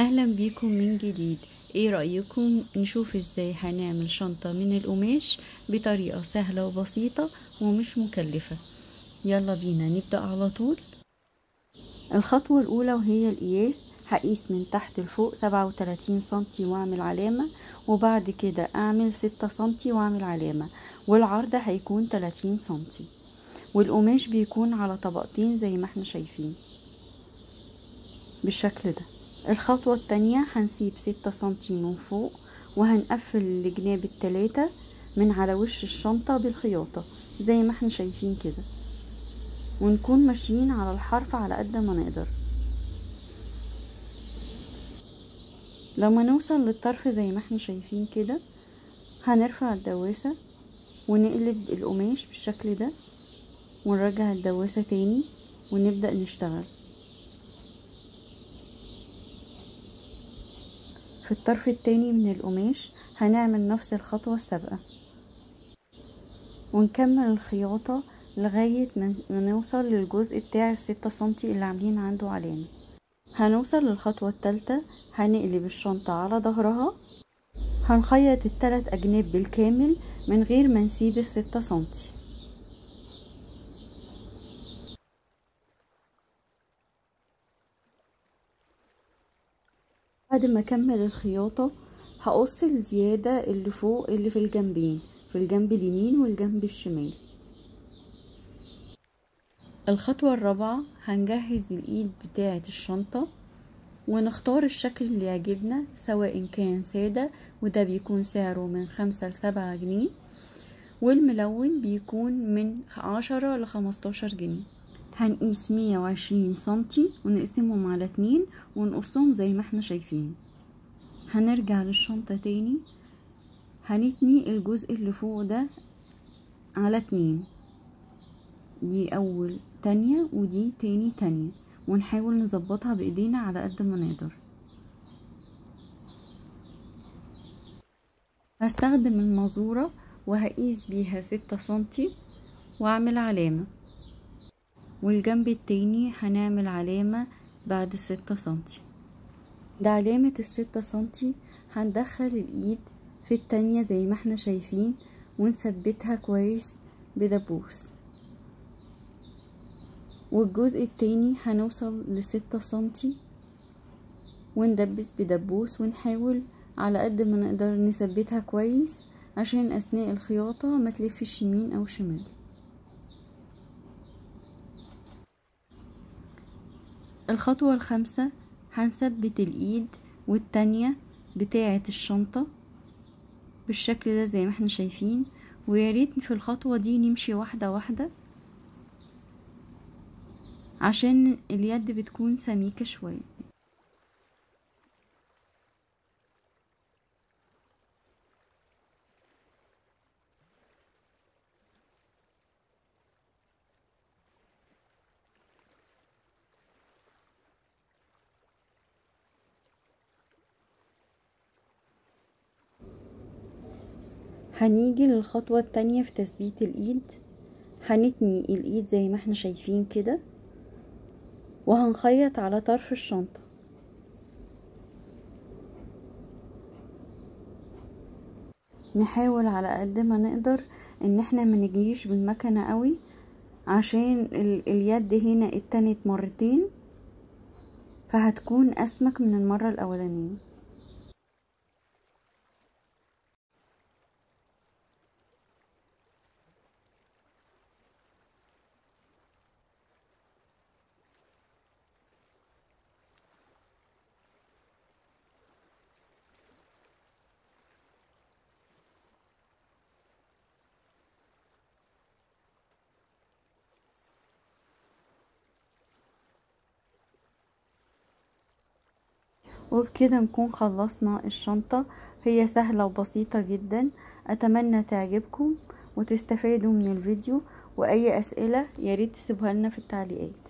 أهلا بيكم من جديد. إيه رأيكم؟ نشوف إزاي هنعمل شنطة من القماش بطريقة سهلة وبسيطة ومش مكلفة. يلا بينا نبدأ على طول. الخطوة الأولى وهي القياس هقيس من تحت لفوق سبعة وتلاتين سنتي وأعمل علامة وبعد كده أعمل ستة سنتي وأعمل علامة والعرض هيكون تلاتين سنتي. والقماش بيكون على طبقتين زي ما إحنا شايفين. بالشكل ده. الخطوة التانية هنسيب ستة سنتي من فوق وهنقفل الجناب التلاتة من على وش الشنطة بالخياطة زي ما إحنا شايفين كده. ونكون ماشيين على الحرف على قد ما نقدر. لما نوصل للطرف زي ما إحنا شايفين كده هنرفع الدواسة ونقلب القماش بالشكل ده ونرجع الدواسة تاني ونبدأ نشتغل. في الطرف التاني من القماش هنعمل نفس الخطوة السابقة. ونكمل الخياطة لغاية ما نوصل للجزء بتاع الستة سنتي اللي عاملين عنده علامة. هنوصل للخطوة التالتة هنقلب الشنطة على ظهرها. هنخيط التلات أجناب بالكامل من غير ما نسيب الستة سنتي. بعد ما أكمل الخياطة هقص الزيادة اللي فوق اللي في الجنبين في الجنب اليمين والجنب الشمال. الخطوة الرابعة هنجهز الإيد بتاعة الشنطة ونختار الشكل اللي يعجبنا سواء كان سادة وده بيكون سعره من خمسة لسبعة جنيه والملون بيكون من عشرة لخمستاشر جنيه. هنقيس مية وعشرين سنتي ونقسمهم على اتنين ونقصهم زي ما إحنا شايفين. هنرجع للشنطة تاني. هنتني الجزء اللي فوق ده على اتنين دي أول تانية ودي تاني تانية. ونحاول نظبطها بإيدينا على قد ما نقدر. هستخدم المزورة وهقيس بيها ستة سنتي وأعمل علامة. والجنب التاني هنعمل علامة بعد الستة سنتي. ده علامة الستة سنتي. هندخل الإيد في التانية زي ما إحنا شايفين ونثبتها كويس بدبوس والجزء التاني هنوصل لستة سنتي. وندبس بدبوس ونحاول على قد ما نقدر نثبتها كويس عشان أثناء الخياطة ما تلفش يمين أو شمال. الخطوة الخامسة هنثبت الايد والتانية بتاعة الشنطة بالشكل ده زي ما إحنا شايفين. وياريت في الخطوة دي نمشي واحدة واحدة عشان اليد بتكون سميكة شوية. هنيجي للخطوة التانية في تثبيت الإيد. هنتني الإيد زي ما إحنا شايفين كده وهنخيط على طرف الشنطة. نحاول على قد ما نقدر إن إحنا ما نجليش بالمكنة قوي عشان اليد هنا اتنت مرتين فهتكون أسمك من المرة الأولانية. وبكده نكون خلصنا الشنطة. هي سهلة وبسيطة جدا. أتمنى تعجبكم وتستفادوا من الفيديو. وأي أسئلة ياريت تسيبوها لنا في التعليقات.